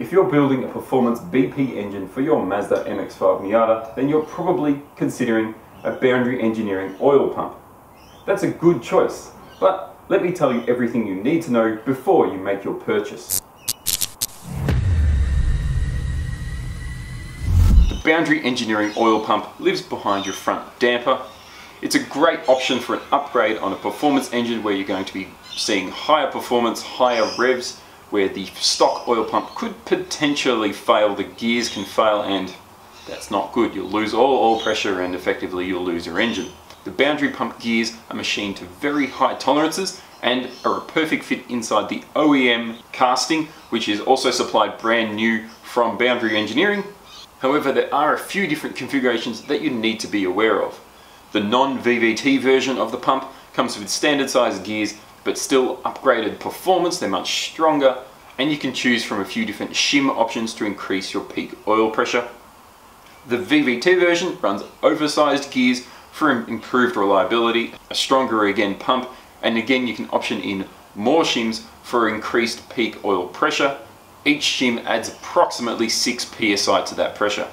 If you're building a performance BP engine for your Mazda MX-5 Miata, then you're probably considering a Boundary Engineering oil pump. That's a good choice, but let me tell you everything you need to know before you make your purchase. The Boundary Engineering oil pump lives behind your front damper. It's a great option for an upgrade on a performance engine where you're going to be seeing higher performance, higher revs, where the stock oil pump could potentially fail, the gears can fail and that's not good. You'll lose all oil pressure and effectively you'll lose your engine. The boundary pump gears are machined to very high tolerances and are a perfect fit inside the OEM casting, which is also supplied brand new from Boundary Engineering. However, there are a few different configurations that you need to be aware of. The non-VVT version of the pump comes with standard size gears but still upgraded performance, they're much stronger, and you can choose from a few different shim options to increase your peak oil pressure. The VVT version runs oversized gears for improved reliability, a stronger again pump, and again you can option in more shims for increased peak oil pressure. Each shim adds approximately 6 psi to that pressure.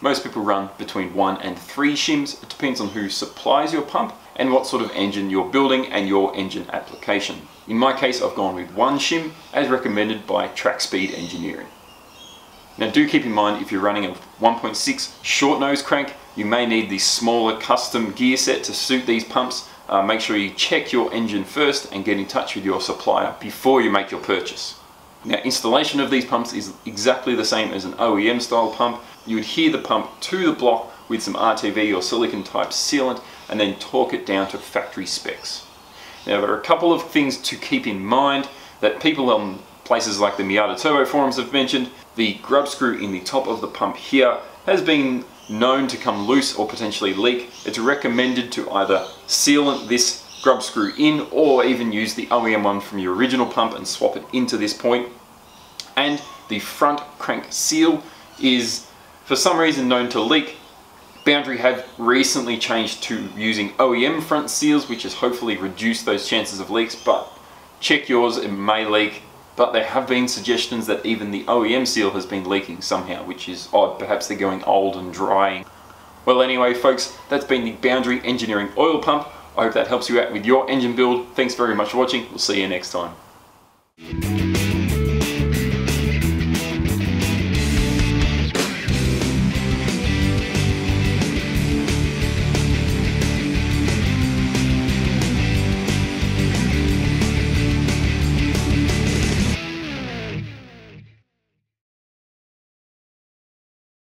Most people run between 1 and 3 shims, it depends on who supplies your pump and what sort of engine you're building and your engine application. In my case I've gone with one shim as recommended by Track Speed Engineering. Now do keep in mind if you're running a 1.6 short nose crank you may need the smaller custom gear set to suit these pumps. Uh, make sure you check your engine first and get in touch with your supplier before you make your purchase. Now installation of these pumps is exactly the same as an OEM style pump. You would hear the pump to the block with some RTV or silicon type sealant and then torque it down to factory specs. Now there are a couple of things to keep in mind that people on places like the Miata Turbo forums have mentioned. The grub screw in the top of the pump here has been known to come loose or potentially leak. It's recommended to either sealant this grub screw in or even use the OEM one from your original pump and swap it into this point. And the front crank seal is for some reason known to leak Boundary have recently changed to using OEM front seals, which has hopefully reduced those chances of leaks, but check yours, it may leak. But there have been suggestions that even the OEM seal has been leaking somehow, which is odd. Perhaps they're going old and drying. Well anyway folks, that's been the Boundary Engineering Oil Pump. I hope that helps you out with your engine build. Thanks very much for watching. We'll see you next time.